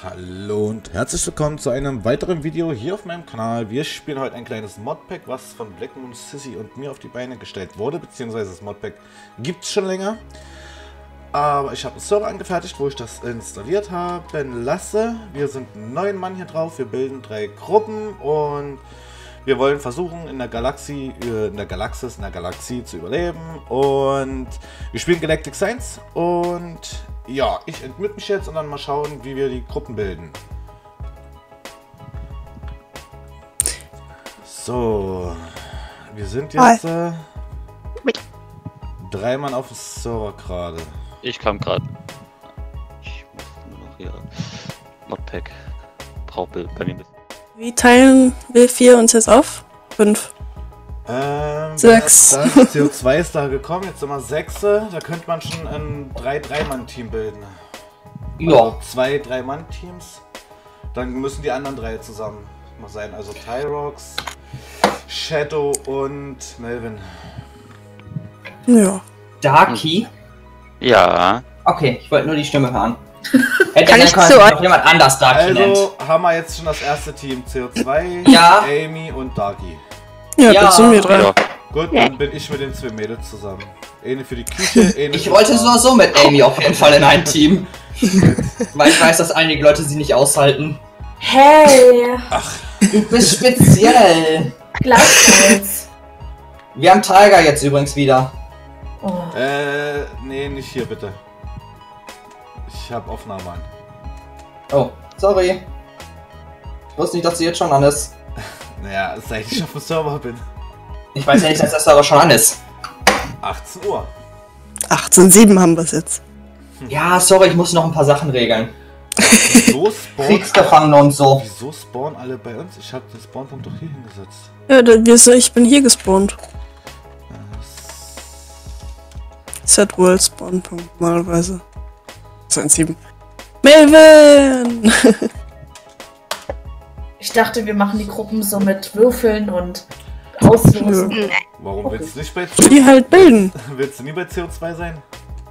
Hallo und herzlich willkommen zu einem weiteren Video hier auf meinem Kanal. Wir spielen heute ein kleines Modpack, was von Black Moon Sissy und mir auf die Beine gestellt wurde, beziehungsweise das Modpack gibt es schon länger. Aber ich habe einen Server angefertigt, wo ich das installiert haben lasse. Wir sind neun Mann hier drauf, wir bilden drei Gruppen und wir wollen versuchen in der Galaxie, äh, in der Galaxis, in der Galaxie zu überleben. Und wir spielen Galactic Science und ja, ich entmüt mich jetzt und dann mal schauen, wie wir die Gruppen bilden. So, wir sind jetzt äh, drei Mann auf dem Server gerade. Ich kam gerade. Ich muss nur noch hier. Modpack. Braucht bei mir ein bisschen. Wie teilen wir vier uns jetzt auf? Fünf. Ähm, Sechs. Da, da ist CO2 ist da gekommen, jetzt sind wir sechse. Da könnte man schon ein 3-3-Mann-Team bilden. Ja, Also zwei 3-Mann-Teams. Dann müssen die anderen drei zusammen mal sein. Also Tyrox, Shadow und Melvin. Ja. Darky. Ja. Okay, ich wollte nur die Stimme hören. Hätte Kann ich zu- noch jemand anders Darky nennt. Also haben wir jetzt schon das erste Team. CO2, Ja. Amy und Darky. Ja, Ja. das sind wir drei. Ja. Gut, dann bin ich mit den zwei Mädels zusammen. Eine für die Küche, eine Ich wollte die so so mit Amy auf jeden Fall in ein Team. Weil ich weiß, dass einige Leute sie nicht aushalten. Hey, Du bist speziell. gleichfalls. Wir haben Tiger jetzt übrigens wieder. Oh. Äh, nee, nicht hier bitte. Ich hab Aufnahme an. Oh, sorry. Ich wusste nicht, dass sie jetzt schon an ist. Naja, seit ich auf dem Server bin. Ich weiß ja nicht, dass das aber schon an ist. 18 Uhr. 18,7 haben wir es jetzt. Ja, sorry, ich muss noch ein paar Sachen regeln. Wieso spawnen, Kriegsgefangene und so. wieso spawnen alle bei uns? Ich habe den Spawnpunkt doch hier hingesetzt. Ja, da, wir sind, ich bin hier gespawnt. Set World Spawn Punkt normalerweise. 2,7. Melvin! Ich dachte, wir machen die Gruppen so mit Würfeln und Auslosen. Warum Okay. willst du nicht bei Die halt bilden. Willst du nie bei CO2 sein?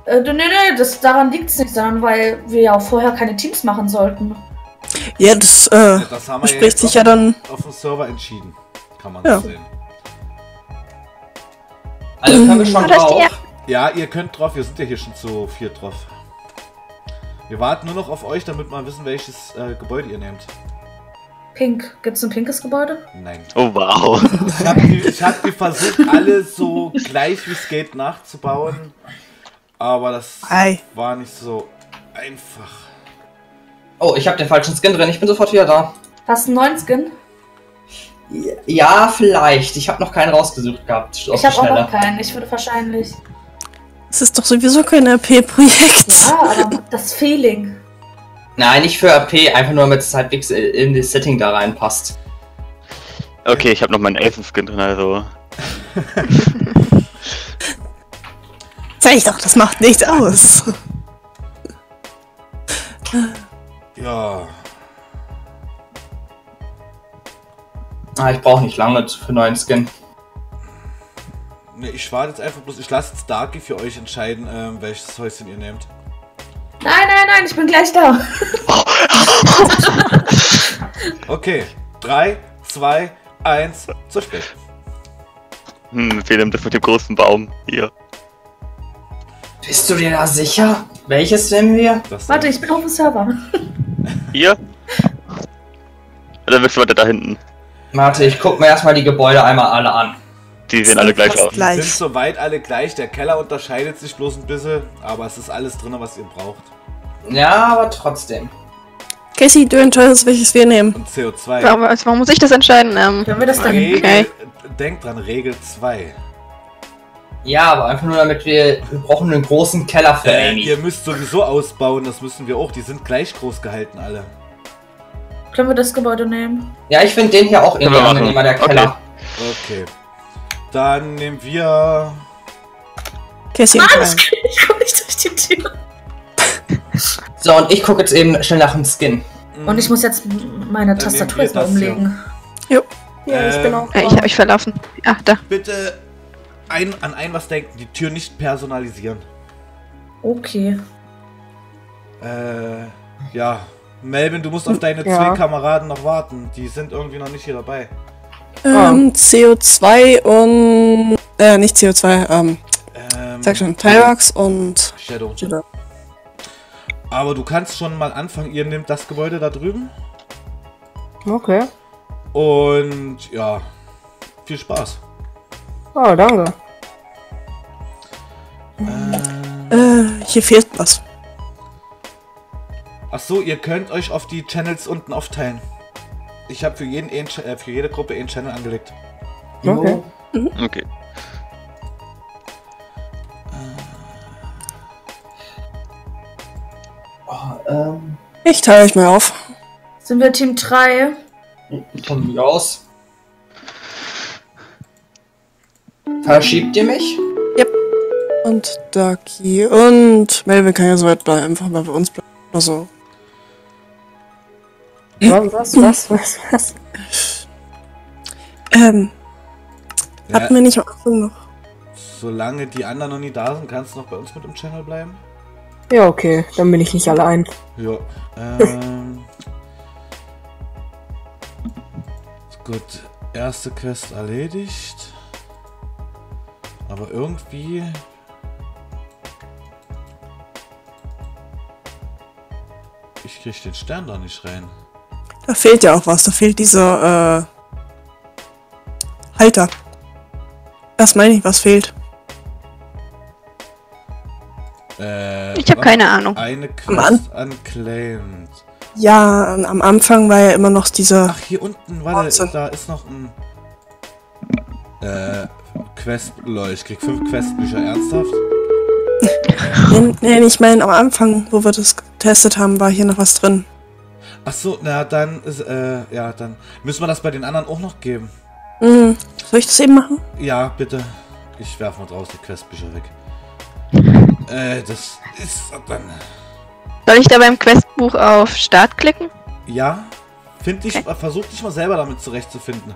Äh, nee, nee, das, daran liegt es nicht, sondern weil wir ja auch vorher keine Teams machen sollten. Ja, das äh, Das haben wir spricht sich ja dann. auf dem Server entschieden. Kann man Ja. so sehen. Also können wir schon Ah, Ja, ihr könnt drauf, wir sind ja hier schon zu viert drauf. Wir warten nur noch auf euch, damit wir wissen, welches äh, Gebäude ihr nehmt. Pink. Gibt's ein pinkes Gebäude? Nein. Oh wow. Ich habe hab die versucht, alle so gleich wie es geht nachzubauen. Aber das Ei. war nicht so einfach. Oh, ich habe den falschen Skin drin. Ich bin sofort wieder da. Hast du einen neuen Skin? Ja, vielleicht. Ich habe noch keinen rausgesucht gehabt. Ich habe auch noch keinen. Ich würde wahrscheinlich. Es ist doch sowieso kein RP-Projekt. Ja, aber das Feeling. Nein, nicht für AP, einfach nur damit es halbwegs in das Setting da reinpasst. Okay, ich habe noch meinen Elfenskin drin, also. Sag ich doch, das macht nichts aus. Ja. Ah, ich brauche nicht lange für neuen Skin. Ne, ich warte jetzt einfach bloß. Ich lasse jetzt Darky für euch entscheiden, ähm, welches Häuschen ihr nehmt. Nein, nein, nein, ich bin gleich da. Okay. 3, 2, 1, zu spät. Hm, wer nimmt das mit dem großen Baum? Hier. Bist du dir da sicher? Welches nehmen wir? Das Warte, ich bin auf dem Server. Hier? Oder willst du weiter da hinten? Warte, ich guck mir erstmal die Gebäude einmal alle an. Die sehen alle gleich aus. Die gleich. sind soweit alle gleich. Der Keller unterscheidet sich bloß ein bisschen, aber es ist alles drin, was ihr braucht. Ja, aber trotzdem. Casey, du entscheidest, welches wir nehmen. Und CO2. Warum, warum muss ich das entscheiden? Ähm, Können wir das da hinten? Regel, Denkt dran, Regel 2. Ja, aber einfach nur damit wir. Wir brauchen einen großen Keller für Äh, ihr müsst sowieso ausbauen, das müssen wir auch. Die sind gleich groß gehalten, alle. Können wir das Gebäude nehmen? Ja, ich finde den hier auch irgendwie angenehmer, der Okay. Keller. Okay. Dann nehmen wir. Casey Mann, ich, entscheidet. ich komme nicht durch die Tür. So, und ich gucke jetzt eben schnell nach dem Skin. Und ich muss jetzt meine Dann Tastatur erstmal das hier. umlegen. Ja, ich Ähm, bin auch. Äh, ich habe mich verlaufen. Ach, da. Bitte ein, an ein was denken, die Tür nicht personalisieren. Okay. Äh, ja. Melvin, du musst auf deine Ja. zwei Kameraden noch warten. Die sind irgendwie noch nicht hier dabei. Ähm, CO2 und. Äh, nicht CO2, ähm, Ähm, sag schon, Tyrox und. Shadow. Shadow. Aber du kannst schon mal anfangen. Ihr nehmt das Gebäude da drüben. Okay. Und ja, viel Spaß. Oh, danke. Äh, Äh, hier fehlt was. ach so, ihr könnt euch auf die Channels unten aufteilen. Ich habe für, jeden äh, für jede Gruppe einen Channel angelegt. Okay. Okay. Oh, ähm, Ich teile euch mal auf. Sind wir Team 3? von mir aus. Verschiebt ihr mich? Und Ducky. Und Melvin kann ja soweit bleiben, einfach mal bei uns bleiben. Also. Was, was, was, was? Ähm, Ja, hatten wir nicht Anfang noch. solange die anderen noch nie da sind, kannst du noch bei uns mit dem Channel bleiben. Ja, okay. Dann bin ich nicht allein. Ja. Ähm, gut, erste Quest erledigt. Aber irgendwie. Ich krieg den Stern da nicht rein. Da fehlt ja auch was. Da fehlt dieser, äh. Halter. Das meine ich, was fehlt. Äh, Ich habe keine Ahnung. Eine. Quest unclaimed. Ja, am Anfang war ja immer noch dieser. Ach, hier unten, warte, Wahnsinn. da ist noch ein. Äh, Quest. Lol, ich krieg fünf Questbücher, ernsthaft? Nee, nee, ich meine, am Anfang, wo wir das getestet haben, war hier noch was drin. Ach so, na dann ist, äh, ja, dann müssen wir das bei den anderen auch noch geben. Hm, soll ich das eben machen? Ja, bitte. Ich werfe mal draus die Questbücher weg. Äh, das ist dann. Soll ich da beim Questbuch auf Start klicken? Ja, find ich, Okay. versuch dich mal selber damit zurechtzufinden.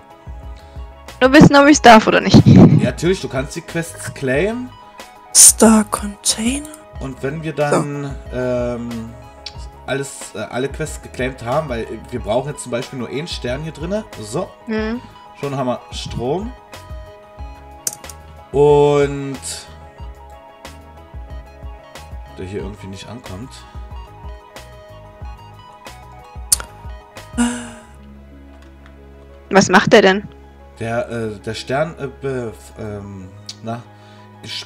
Nur wissen, ob ich darf oder nicht. Ja, natürlich, du kannst die Quests claimen Star Container? und wenn wir dann ähm, alles, äh, alle Quests geclaimt haben, weil wir brauchen jetzt zum Beispiel nur einen Stern hier drinne. So, Hm. Schon haben wir Strom. Und der hier irgendwie nicht ankommt. Was macht er denn? Der, äh, der Stern äh, be, ähm, na,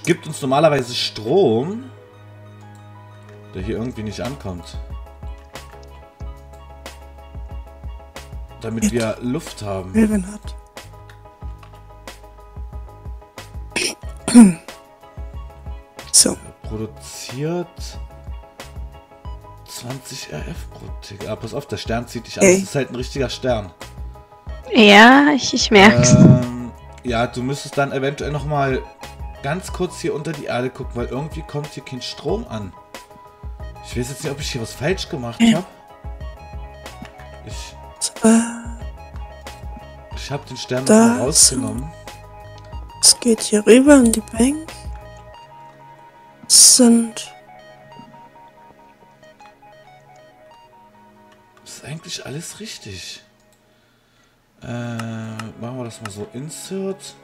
gibt uns normalerweise Strom, der hier irgendwie nicht ankommt. Damit wir Luft haben. Melvin hat. So, Produziert 20 RF pro Tick. Ah, pass auf, der Stern zieht dich an. Ey. Das ist halt ein richtiger Stern. Ja, ich, ich merk's. Ähm, ja, du müsstest dann eventuell nochmal ganz kurz hier unter die Erde gucken, weil irgendwie kommt hier kein Strom an. Ich weiß jetzt nicht, ob ich hier was falsch gemacht habe. Ich, ich habe den Stern mal rausgenommen. es geht hier rüber in die Bank. Es sind. Ist eigentlich alles richtig. Äh, machen wir das mal so. Insert.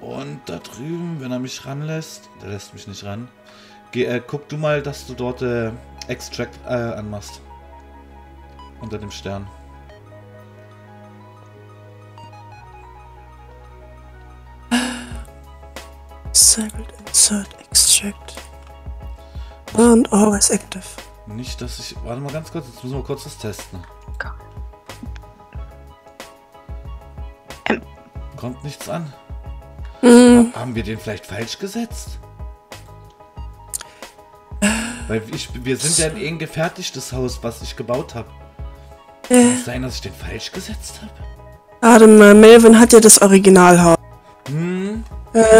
Und da drüben, wenn er mich ranlässt, der lässt mich nicht ran. Geh, äh, guck du mal, dass du dort äh, Extract äh, anmachst. Unter dem Stern. Disabled Insert Extract. Und always active. Nicht, dass ich. Warte mal ganz kurz, jetzt müssen wir kurz das testen. Ähm. Kommt nichts an. Hm, Haben wir den vielleicht falsch gesetzt? Weil ich, wir sind ja ein eng gefertigtes Haus, was ich gebaut habe. Kann äh, es sein, dass ich den falsch gesetzt habe? warte mal, Melvin hat ja das Originalhaus.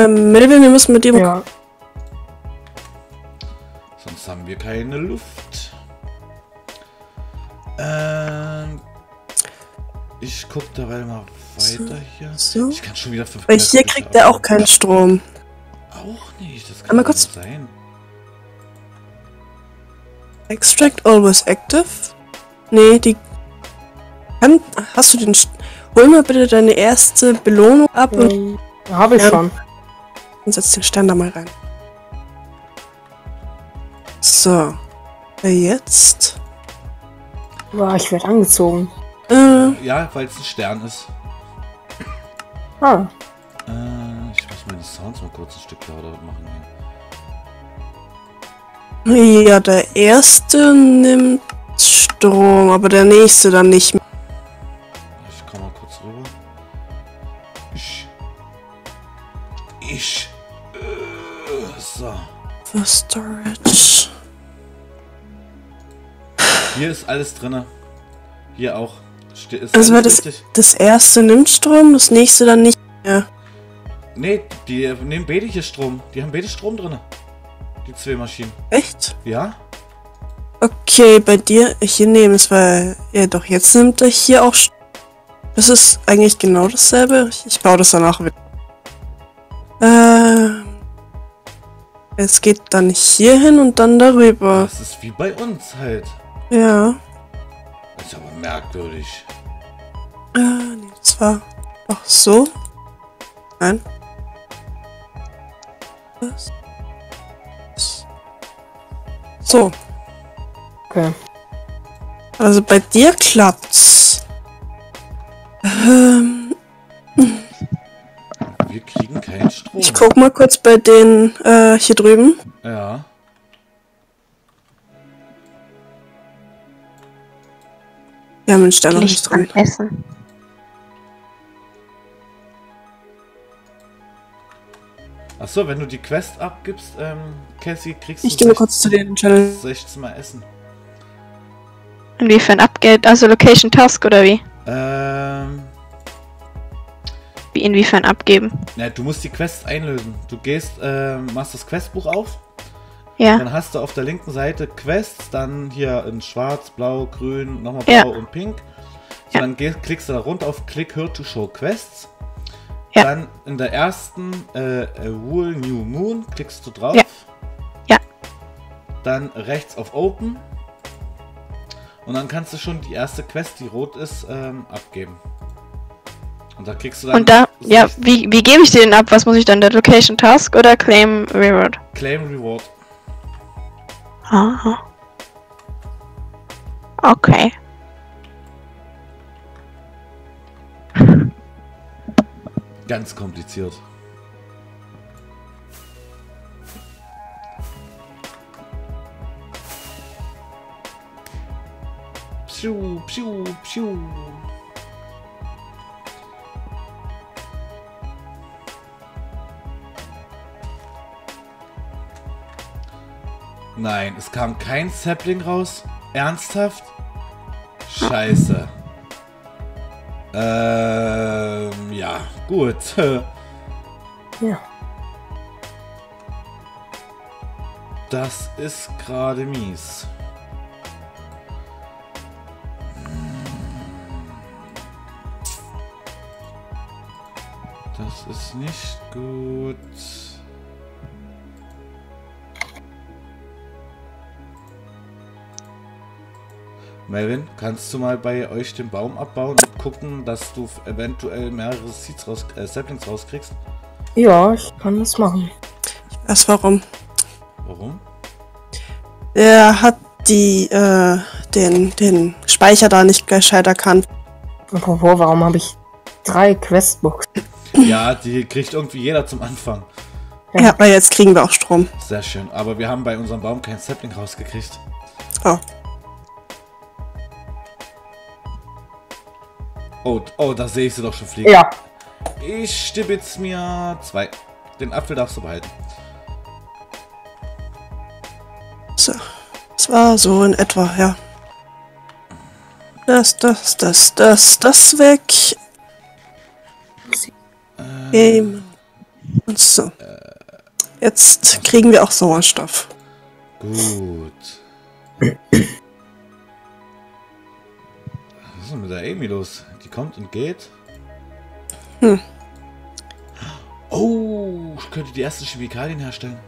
Hm, Ähm, Melvin, wir müssen mit dir Ja. sonst haben wir keine Luft. Ähm, Ich guck dabei mal weiter hier. So. Ich kann schon wieder fünf Weil hier kriegt er auch keinen Strom. Auch nicht, das kann Einmal kurz- nicht sein. Extract always active? Nee, die. Kann, hast du den. St- Hol mal bitte deine erste Belohnung ab und Ähm, Habe ich Ja. schon. Und setz den Stern da mal rein. So. Jetzt. Ja, ich werde angezogen. Äh, Ja, weil es ein Stern ist. Ah, Äh, ich muss meine Sounds mal kurz ein Stück lauter machen hier. ja, der erste nimmt Strom, aber der nächste dann nicht mehr. Storage. Hier ist alles drinne. Hier auch. Ist Also war das, richtig. das erste nimmt Strom, das nächste dann nicht mehr. Nee, die nehmen beide hier Strom. Die haben beide Strom drinne. Die zwei Maschinen. Echt? Ja? Okay, bei dir, hier nehmen es, weil, ja doch, jetzt nimmt er hier auch St- Das ist eigentlich genau dasselbe. Ich, ich baue das danach wieder. Äh, es geht dann hier hin und dann darüber. Das ist wie bei uns halt. Ja. Das ist aber merkwürdig. Äh, nee, das war doch so. Nein. Das. das. So. okay. Also bei dir klappt's. Ähm, ich guck mal kurz bei den äh, hier drüben. Ja. Wir haben den Stern noch nicht drin. Essen. Achso, wenn du die Quest abgibst, ähm, Cassie, kriegst Ich du gehe mal kurz zu den Channel. 16 Mal Essen. Inwiefern Upgrade? Also Location Task oder wie? Ähm. Wie inwiefern abgeben? Ja, du musst die Quest einlösen. Du gehst, ähm, machst das Questbuch auf, Ja. dann hast du auf der linken Seite Quests, dann hier in schwarz, blau, grün, nochmal Ja. blau und pink. So, Ja. dann gehst, klickst du da runter auf Click Here to Show Quests. Ja. Dann in der ersten äh, äh, Wool New Moon klickst du drauf. Ja. Ja. Dann rechts auf Open. Und dann kannst du schon die erste Quest, die rot ist, ähm, abgeben. Und da kriegst du dann Und da, ja, 16 wie, wie gebe ich den ab? Was muss ich dann? Der Location Task oder Claim Reward? Claim Reward. Aha. Okay. Ganz kompliziert. Pschu, pschu, pschu. Nein, es kam kein Sapling raus. Ernsthaft? Scheiße. Ähm, ja, gut. Ja. Das ist gerade mies. Das ist nicht gut. Melvin, kannst du mal bei euch den Baum abbauen und gucken, dass du eventuell mehrere Seeds raus, äh, Saplings rauskriegst? Ja, ich kann das machen. Weiß warum. Warum? Er hat die, äh, den, den Speicher da nicht gescheit erkannt. Apropos, warum habe ich drei Questbooks? Ja, die kriegt irgendwie jeder zum Anfang. Ja. Ja, weil jetzt kriegen wir auch Strom. Sehr schön. Aber wir haben bei unserem Baum kein Sapling rausgekriegt. Oh. Oh, oh, da sehe ich sie doch schon fliegen. Ja, Ich stibitz mir zwei. Den Apfel darfst du behalten. So. Das war so in etwa, ja. Das, das, das, das, das weg. Game. Und so. Jetzt kriegen wir auch Sauerstoff. Gut. ist denn mit der Amy los? Die kommt und geht. Hm. Oh, ich könnte die ersten Chemikalien herstellen.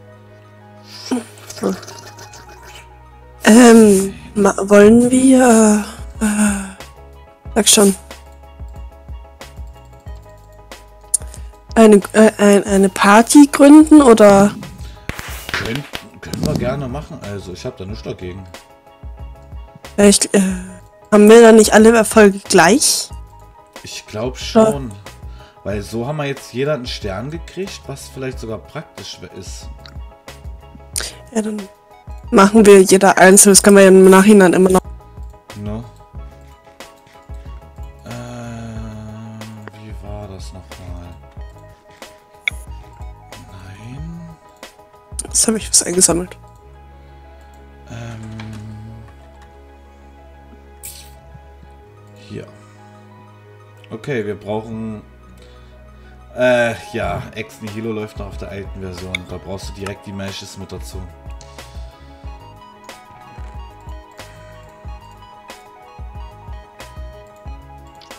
Ähm, wollen wir, äh, sag schon, eine, äh, ein, eine Party gründen oder, Können, können wir gerne machen. Also, ich habe da nichts dagegen. vielleicht, äh, haben wir dann nicht alle Erfolge gleich? Ich glaube schon. Weil so haben wir jetzt jeder einen Stern gekriegt, was vielleicht sogar praktisch ist. Ja, dann machen wir jeder einzeln, das können wir ja im Nachhinein immer noch. Ne? Äh, wie war das nochmal? Nein. Jetzt habe ich was eingesammelt. Okay, wir brauchen. Äh, ja, Ex Nihilo läuft noch auf der alten Version. Da brauchst du direkt die Meshes mit dazu.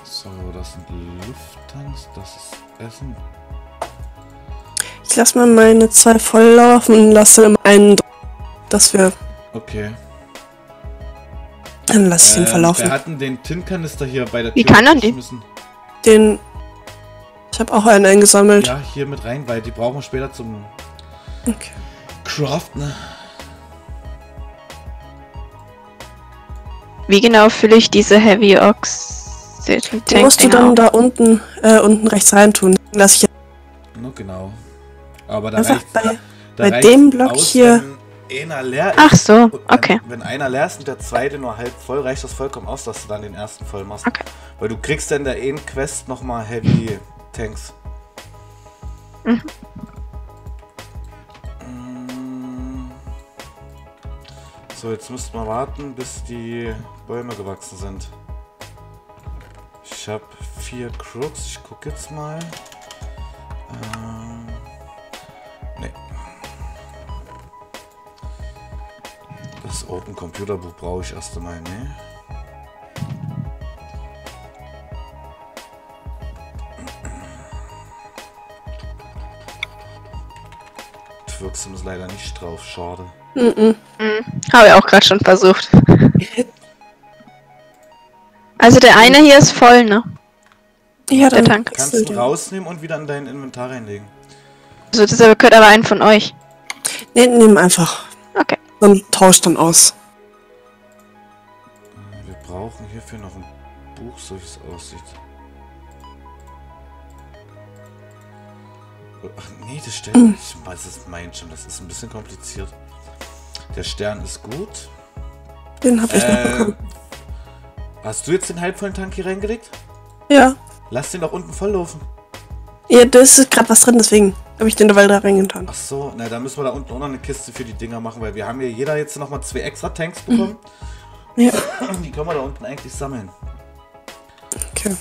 So, das sind Lufttanks, das ist Essen. Ich lasse mal meine zwei voll laufen und lasse dann einen, dass wir, Okay. dann lasse ich den Ähm, verlaufen. wir hatten den Tin-Kanister hier bei der Wie Tür kann er die? Den, ich habe auch einen eingesammelt. Ja, hier mit rein, weil die brauchen wir später zum Okay. Craft, ne? Wie genau fülle ich diese Heavy Den Tank musst du dann auf? da unten, äh, unten rechts rein tun. Lass ich No, genau. Aber da einfach reicht, bei, da bei reicht's dem Block aus, hier- Wenn einer leer ist. Ach so, und wenn, okay. Wenn einer leer ist und der zweite nur halb voll, reicht das vollkommen aus, dass du dann den ersten voll machst. Okay. Weil du kriegst dann der einen Quest nochmal Heavy Tanks. Mhm. Mm. So, jetzt müssten wir warten, bis die Bäume gewachsen sind. Ich habe vier Crooks. Ich gucke jetzt mal. Ähm, Das Open Computer Buch brauche ich erst einmal, ne? Twirksum ist leider nicht drauf, schade. Mhm. Habe ich auch gerade schon versucht. Also der eine hier ist voll, ne? Ja, Der Tank. Kannst wechsel du rausnehmen und wieder in dein Inventar reinlegen. Also das gehört aber einen von euch. Nee, nimm einfach. Dann tausch dann aus. Wir brauchen hierfür noch ein Buch, so wie es aussieht. Ach nee, das Stern. Ich weiß es meint schon, das ist ein bisschen kompliziert. Der Stern ist gut. Den hab ich noch Äh, bekommen. hast du jetzt den halbvollen Tank hier reingelegt? Ja. Lass den doch unten volllaufen. Ja, da ist gerade was drin, deswegen habe ich den dabei da reingetan. Ach so, na, da müssen wir da unten auch noch eine Kiste für die Dinger machen, weil wir haben hier jeder jetzt nochmal zwei extra Tanks bekommen. Ja. Die können wir da unten eigentlich sammeln. Okay.